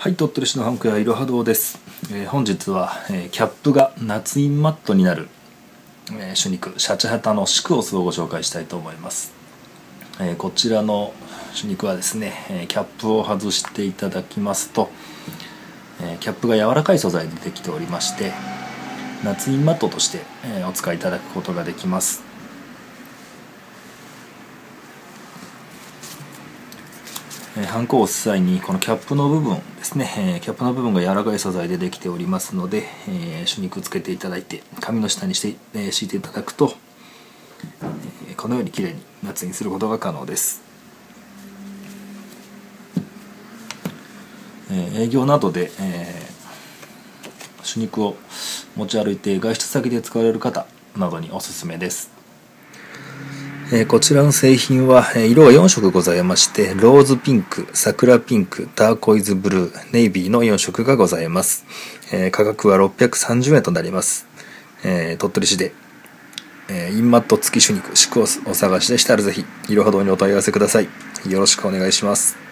はい、鳥取市のハンク屋いろは堂です、えー本日は、えーキャップが夏インマットになる、えー手肉シャチハタのシクオスをご紹介したいと思います、えこちらの手肉はですね、えキャップを外していただきますと、えキャップが柔らかい素材でできておりまして夏インマットとして、えお使いいただくことができますえーハンコを押す際にこのキャップの部分ですね、えーキャップの部分が柔らかい素材でできておりますので、えー手肉つけていただいて紙の下にして、えー敷いていただくと、えーこのようにきれいに夏にすることが可能です、えー営業などで、えー手肉を持ち歩いて外出先で使われる方などにおすすめです。えーこちらの製品は、えー色が4色ございまして、ローズピンク、桜ピンク、ターコイズブルー、ネイビーの4色がございます。えー価格は630円となります。え鳥取市で、えインマット付き主肉、シクオスお探しでしたらぜひ、色ほどにお問い合わせください。よろしくお願いします。